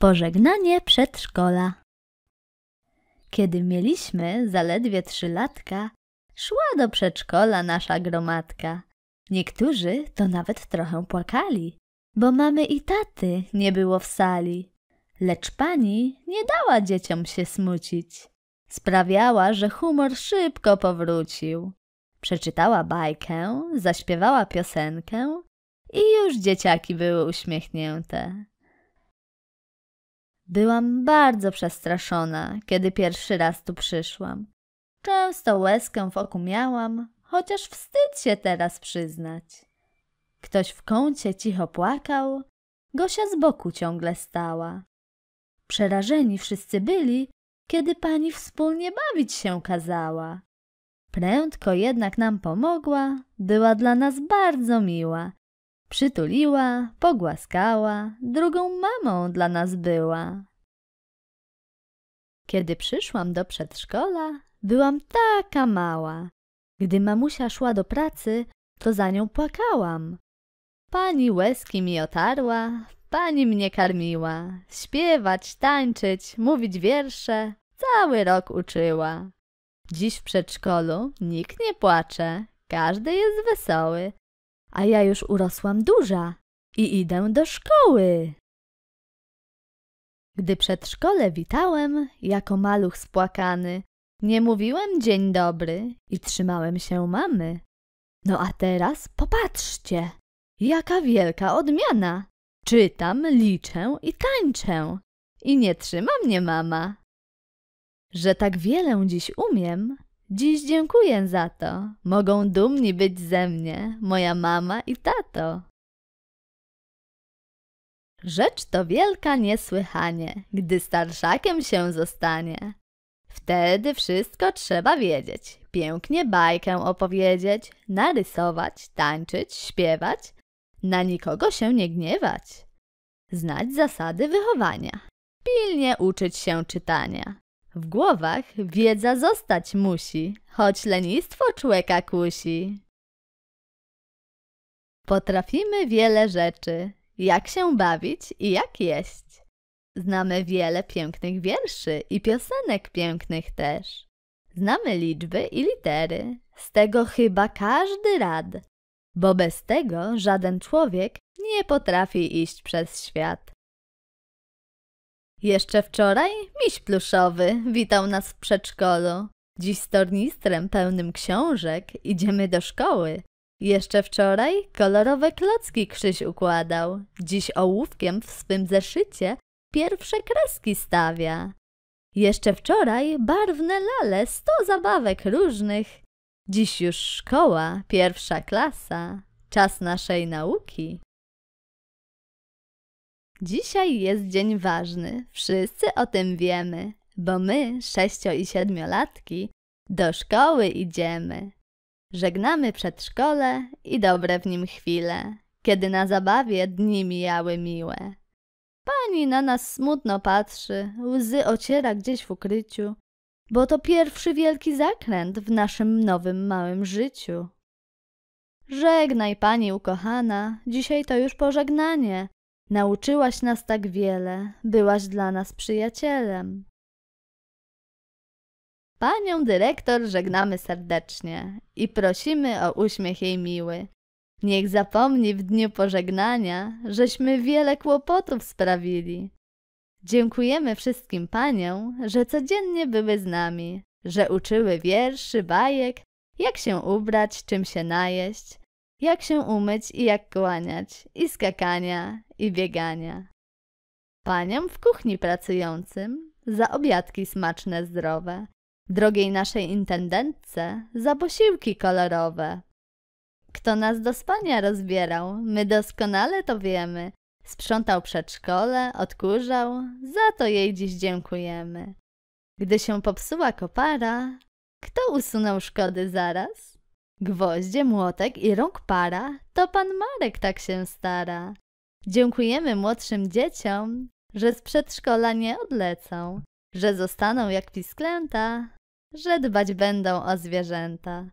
Pożegnanie przedszkola. Kiedy mieliśmy zaledwie trzy latka, szła do przedszkola nasza gromadka. Niektórzy to nawet trochę płakali, bo mamy i taty nie było w sali. Lecz pani nie dała dzieciom się smucić. Sprawiała, że humor szybko powrócił. Przeczytała bajkę, zaśpiewała piosenkę i już dzieciaki były uśmiechnięte. Byłam bardzo przestraszona, kiedy pierwszy raz tu przyszłam. Często łezkę w oku miałam, chociaż wstyd się teraz przyznać. Ktoś w kącie cicho płakał, Gosia z boku ciągle stała. Przerażeni wszyscy byli, kiedy pani wspólnie bawić się kazała. Prędko jednak nam pomogła, była dla nas bardzo miła. Przytuliła, pogłaskała, drugą mamą dla nas była. Kiedy przyszłam do przedszkola, byłam taka mała. Gdy mamusia szła do pracy, to za nią płakałam. Pani łezki mi otarła, pani mnie karmiła. Śpiewać, tańczyć, mówić wiersze, cały rok uczyła. Dziś w przedszkolu nikt nie płacze, każdy jest wesoły, a ja już urosłam duża i idę do szkoły. Gdy przedszkole witałem, jako maluch spłakany, nie mówiłem dzień dobry i trzymałem się mamy. No a teraz popatrzcie, jaka wielka odmiana. Czytam, liczę i tańczę i nie trzyma mnie mama. Że tak wiele dziś umiem, dziś dziękuję za to. Mogą dumni być ze mnie moja mama i tato. Rzecz to wielka niesłychanie, gdy starszakiem się zostanie. Wtedy wszystko trzeba wiedzieć, pięknie bajkę opowiedzieć, narysować, tańczyć, śpiewać, na nikogo się nie gniewać, znać zasady wychowania, pilnie uczyć się czytania. W głowach wiedza zostać musi, choć lenistwo człowieka kusi. Potrafimy wiele rzeczy, jak się bawić i jak jeść. Znamy wiele pięknych wierszy i piosenek pięknych też. Znamy liczby i litery, z tego chyba każdy rad, bo bez tego żaden człowiek nie potrafi iść przez świat. Jeszcze wczoraj miś pluszowy witał nas w przedszkolu. Dziś z tornistrem pełnym książek idziemy do szkoły. Jeszcze wczoraj kolorowe klocki Krzyś układał. Dziś ołówkiem w swym zeszycie pierwsze kreski stawia. Jeszcze wczoraj barwne lale, sto zabawek różnych. Dziś już szkoła, pierwsza klasa, czas naszej nauki. Dzisiaj jest dzień ważny, wszyscy o tym wiemy, bo my, sześcio i siedmiolatki, do szkoły idziemy. Żegnamy przedszkole i dobre w nim chwile, kiedy na zabawie dni mijały miłe. Pani na nas smutno patrzy, łzy ociera gdzieś w ukryciu, bo to pierwszy wielki zakręt w naszym nowym małym życiu. Żegnaj pani ukochana, dzisiaj to już pożegnanie. Nauczyłaś nas tak wiele, byłaś dla nas przyjacielem. Panią dyrektor żegnamy serdecznie i prosimy o uśmiech jej miły. Niech zapomni w dniu pożegnania, żeśmy wiele kłopotów sprawili. Dziękujemy wszystkim paniom, że codziennie były z nami, że uczyły wierszy, bajek, jak się ubrać, czym się najeść, jak się umyć i jak kłaniać, i skakania, i biegania. Paniom w kuchni pracującym za obiadki smaczne, zdrowe, drogiej naszej intendentce za posiłki kolorowe. Kto nas do spania rozbierał, my doskonale to wiemy. Sprzątał przedszkole, odkurzał, za to jej dziś dziękujemy. Gdy się popsuła kopara, kto usunął szkody zaraz? Gwoździe, młotek i rąk para, to pan Marek tak się stara. Dziękujemy młodszym dzieciom, że z przedszkola nie odlecą, że zostaną jak pisklęta, że dbać będą o zwierzęta.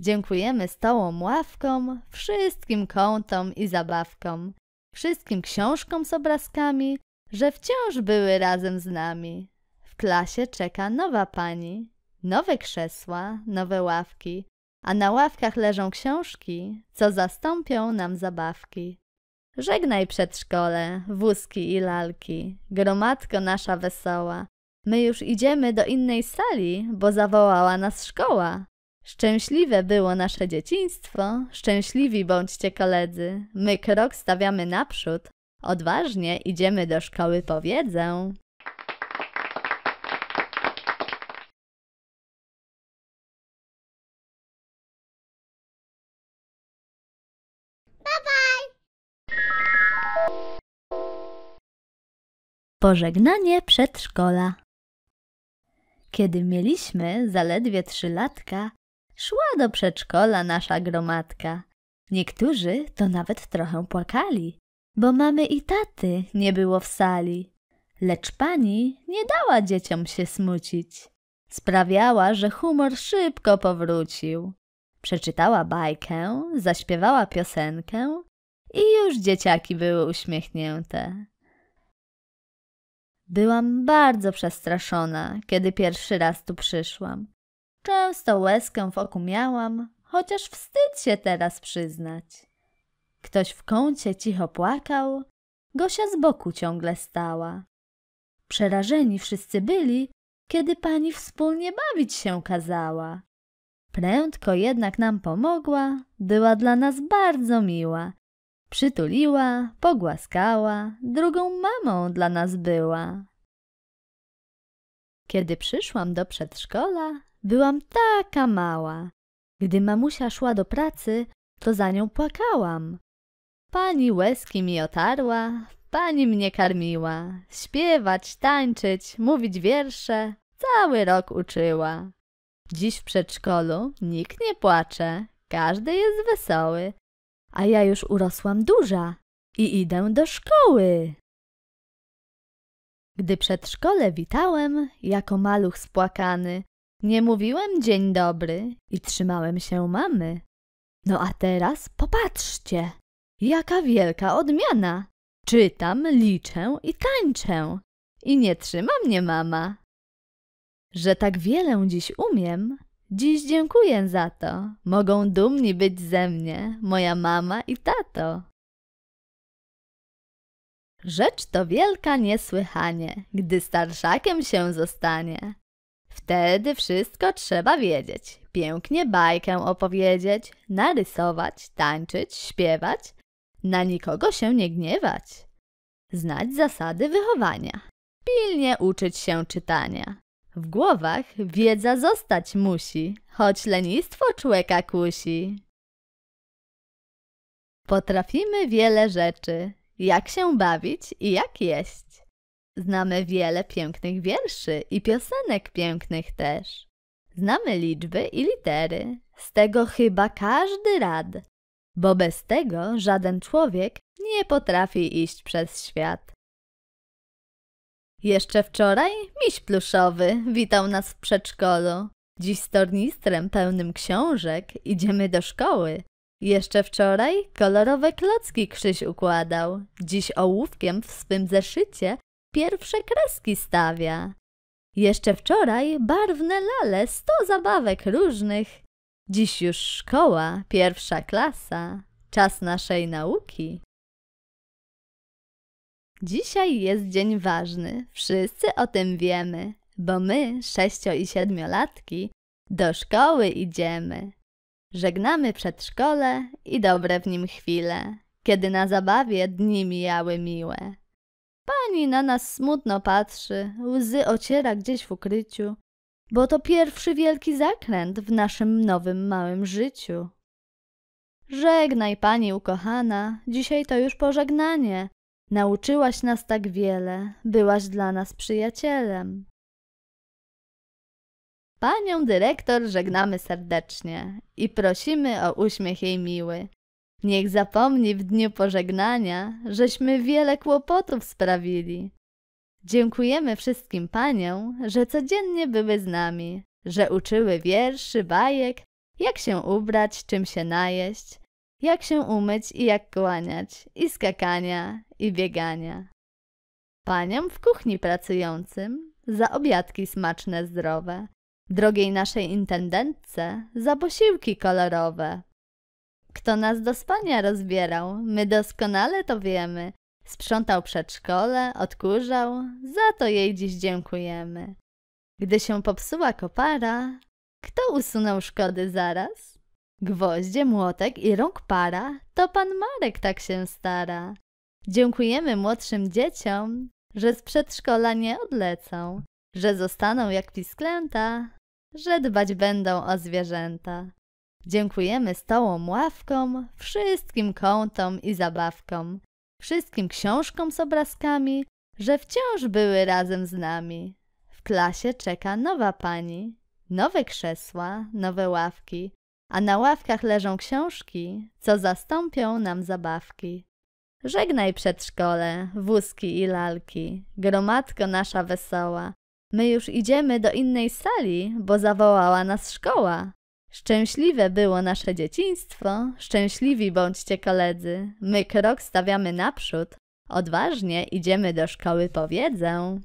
Dziękujemy stołom, ławkom, wszystkim kątom i zabawkom, wszystkim książkom z obrazkami, że wciąż były razem z nami. W klasie czeka nowa pani, nowe krzesła, nowe ławki, a na ławkach leżą książki, co zastąpią nam zabawki. Żegnaj przedszkole, wózki i lalki, gromadko nasza wesoła. My już idziemy do innej sali, bo zawołała nas szkoła. Szczęśliwe było nasze dzieciństwo, szczęśliwi bądźcie koledzy. My krok stawiamy naprzód, odważnie idziemy do szkoły po wiedzę. Pożegnanie przedszkola. Kiedy mieliśmy zaledwie trzy latka, szła do przedszkola nasza gromadka. Niektórzy to nawet trochę płakali, bo mamy i taty nie było w sali. Lecz pani nie dała dzieciom się smucić. Sprawiała, że humor szybko powrócił. Przeczytała bajkę, zaśpiewała piosenkę i już dzieciaki były uśmiechnięte. Byłam bardzo przestraszona, kiedy pierwszy raz tu przyszłam. Często łezkę w oku miałam, chociaż wstyd się teraz przyznać. Ktoś w kącie cicho płakał, Gosia z boku ciągle stała. Przerażeni wszyscy byli, kiedy pani wspólnie bawić się kazała. Prędko jednak nam pomogła, była dla nas bardzo miła. Przytuliła, pogłaskała, drugą mamą dla nas była. Kiedy przyszłam do przedszkola, byłam taka mała. Gdy mamusia szła do pracy, to za nią płakałam. Pani łezki mi otarła, pani mnie karmiła, śpiewać, tańczyć, mówić wiersze, cały rok uczyła. Dziś w przedszkolu nikt nie płacze, każdy jest wesoły, a ja już urosłam duża i idę do szkoły. Gdy przedszkole witałem, jako maluch spłakany, nie mówiłem dzień dobry i trzymałem się mamy. No a teraz popatrzcie, jaka wielka odmiana. Czytam, liczę i tańczę i nie trzyma mnie mama. Że tak wiele dziś umiem, dziś dziękuję za to. Mogą dumni być ze mnie moja mama i tato. Rzecz to wielka niesłychanie, gdy starszakiem się zostanie. Wtedy wszystko trzeba wiedzieć, pięknie bajkę opowiedzieć, narysować, tańczyć, śpiewać, na nikogo się nie gniewać, znać zasady wychowania, pilnie uczyć się czytania. W głowach wiedza zostać musi, choć lenistwo człowieka kusi. Potrafimy wiele rzeczy, jak się bawić i jak jeść. Znamy wiele pięknych wierszy i piosenek pięknych też. Znamy liczby i litery, z tego chyba każdy rad, bo bez tego żaden człowiek nie potrafi iść przez świat. Jeszcze wczoraj miś pluszowy witał nas w przedszkolu. Dziś z tornistrem pełnym książek idziemy do szkoły. Jeszcze wczoraj kolorowe klocki Krzyś układał. Dziś ołówkiem w swym zeszycie pierwsze kreski stawia. Jeszcze wczoraj barwne lale, sto zabawek różnych. Dziś już szkoła, pierwsza klasa, czas naszej nauki. Dzisiaj jest dzień ważny, wszyscy o tym wiemy, bo my, sześcio i siedmiolatki, do szkoły idziemy. Żegnamy przedszkole i dobre w nim chwile, kiedy na zabawie dni mijały miłe. Pani na nas smutno patrzy, łzy ociera gdzieś w ukryciu, bo to pierwszy wielki zakręt w naszym nowym małym życiu. Żegnaj, pani ukochana, dzisiaj to już pożegnanie. Nauczyłaś nas tak wiele, byłaś dla nas przyjacielem. Panią dyrektor żegnamy serdecznie i prosimy o uśmiech jej miły. Niech zapomni w dniu pożegnania, żeśmy wiele kłopotów sprawili. Dziękujemy wszystkim paniom, że codziennie były z nami, że uczyły wierszy, bajek, jak się ubrać, czym się najeść, jak się umyć i jak kłaniać, i skakania, i biegania. paniom w kuchni pracującym za obiadki smaczne, zdrowe, drogiej naszej intendentce za posiłki kolorowe. Kto nas do spania rozbierał, my doskonale to wiemy. Sprzątał przedszkole, odkurzał, za to jej dziś dziękujemy. Gdy się popsuła kopara, kto usunął szkody zaraz? Gwoździe, młotek i rąk para, to pan Marek tak się stara. Dziękujemy młodszym dzieciom, że z przedszkola nie odlecą, że zostaną jak pisklęta, że dbać będą o zwierzęta. Dziękujemy stołom, ławkom, wszystkim kątom i zabawkom, wszystkim książkom z obrazkami, że wciąż były razem z nami. W klasie czeka nowa pani, nowe krzesła, nowe ławki, a na ławkach leżą książki, co zastąpią nam zabawki. Żegnaj przedszkole, wózki i lalki, gromadko nasza wesoła. My już idziemy do innej sali, bo zawołała nas szkoła. Szczęśliwe było nasze dzieciństwo, szczęśliwi bądźcie koledzy. My krok stawiamy naprzód, odważnie idziemy do szkoły po wiedzę.